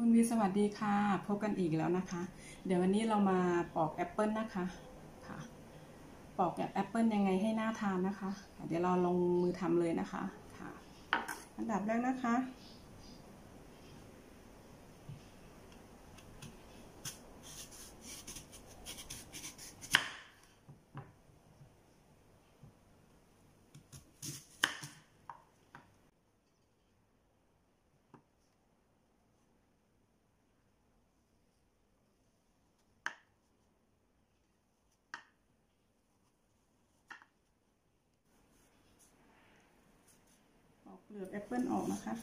คุณวีสวัสดีค่ะ พบกันอีกแล้วนะคะ เดี๋ยววันนี้เรามาปอกแอปเปิลนะคะค่ะปอกแบบแอปเปิลยังไงให้น่าทานนะคะ เดี๋ยวเราลงมือทำเลยนะคะค่ะ อันดับแรกนะคะ เปลือกแอปเปิลออกนะคะ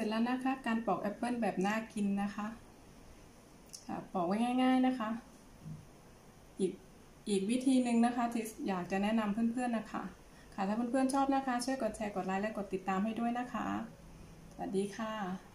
ร็จแล้วนะคะ การปอกแอปเปิลแบบน่ากินนะคะค่ะปอกไว้ง่าย ๆนะคะ อีกอีกวิธีหนึ่งนะคะที่อยากจะแนะนำเพื่อนๆนะคะ ค่ะถ้าเพื่อนๆชอบนะคะ ช่วยกดแชร์กดไลค์และกดติดตามให้ด้วยนะคะ สวัสดีค่ะ